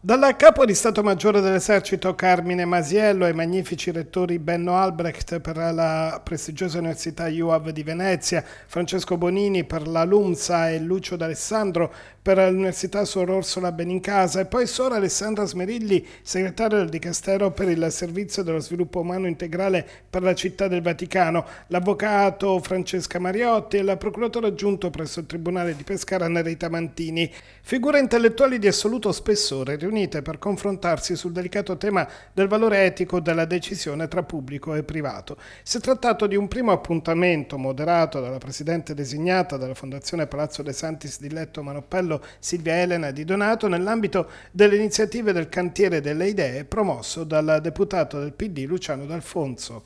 Dalla capo di Stato Maggiore dell'Esercito Carmine Masiello ai magnifici rettori Benno Albrecht per la prestigiosa Università UAV di Venezia, Francesco Bonini per la LUMSA e Lucio D'Alessandro per l'Università Suor Orsola Benincasa e poi Sora Alessandra Smerilli, segretario del Dicastero per il Servizio dello Sviluppo Umano Integrale per la Città del Vaticano, l'avvocato Francesca Mariotti e la procuratore aggiunto presso il Tribunale di Pescara Nerita Mantini. Figure intellettuali di assoluto spessore riunite per confrontarsi sul delicato tema del valore etico della decisione tra pubblico e privato. Si è trattato di un primo appuntamento moderato dalla Presidente designata della Fondazione Palazzo De Santis di Letto Manoppello Silvia Elena Di Donato nell'ambito delle iniziative del Cantiere delle Idee promosso dal deputato del PD Luciano D'Alfonso.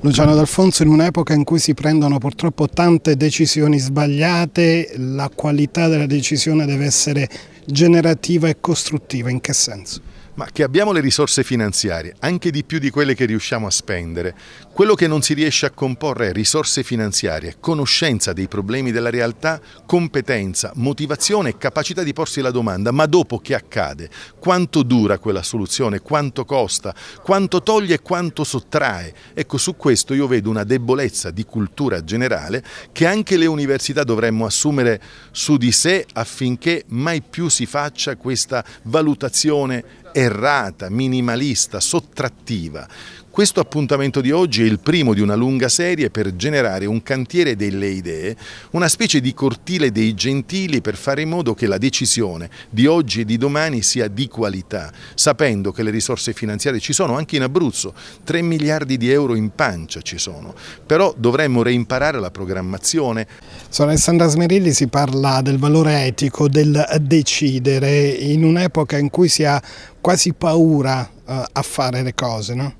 Luciano D'Alfonso, in un'epoca in cui si prendono purtroppo tante decisioni sbagliate, la qualità della decisione deve essere generativa e costruttiva, in che senso? Ma che abbiamo le risorse finanziarie, anche di più di quelle che riusciamo a spendere. Quello che non si riesce a comporre è risorse finanziarie, conoscenza dei problemi della realtà, competenza, motivazione e capacità di porsi la domanda, ma dopo che accade? Quanto dura quella soluzione? Quanto costa? Quanto toglie e quanto sottrae? Ecco, su questo io vedo una debolezza di cultura generale che anche le università dovremmo assumere su di sé affinché mai più si faccia questa valutazione errata, minimalista, sottrattiva. Questo appuntamento di oggi è il primo di una lunga serie per generare un cantiere delle idee, una specie di cortile dei gentili per fare in modo che la decisione di oggi e di domani sia di qualità, sapendo che le risorse finanziarie ci sono anche in Abruzzo, 3 miliardi di euro in pancia ci sono, però dovremmo reimparare la programmazione. Su Alessandra Smerilli si parla del valore etico, del decidere, in un'epoca in cui si ha quasi paura uh, a fare le cose, no?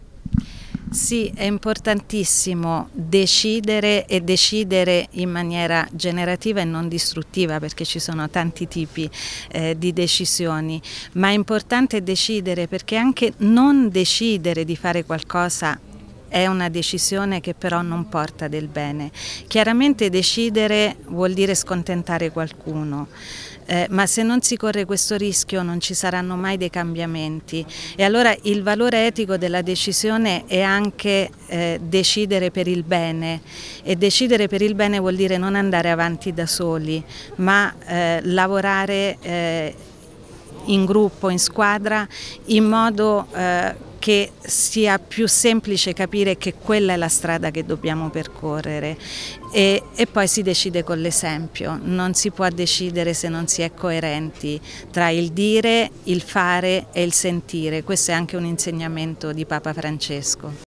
Sì, è importantissimo decidere e decidere in maniera generativa e non distruttiva perché ci sono tanti tipi eh, di decisioni, ma è importante decidere perché anche non decidere di fare qualcosa è una decisione che però non porta del bene. Chiaramente decidere vuol dire scontentare qualcuno, eh, ma se non si corre questo rischio non ci saranno mai dei cambiamenti e allora il valore etico della decisione è anche eh, decidere per il bene e decidere per il bene vuol dire non andare avanti da soli ma eh, lavorare eh, in gruppo, in squadra, in modo eh, che sia più semplice capire che quella è la strada che dobbiamo percorrere. E, e poi si decide con l'esempio, non si può decidere se non si è coerenti tra il dire, il fare e il sentire, questo è anche un insegnamento di Papa Francesco.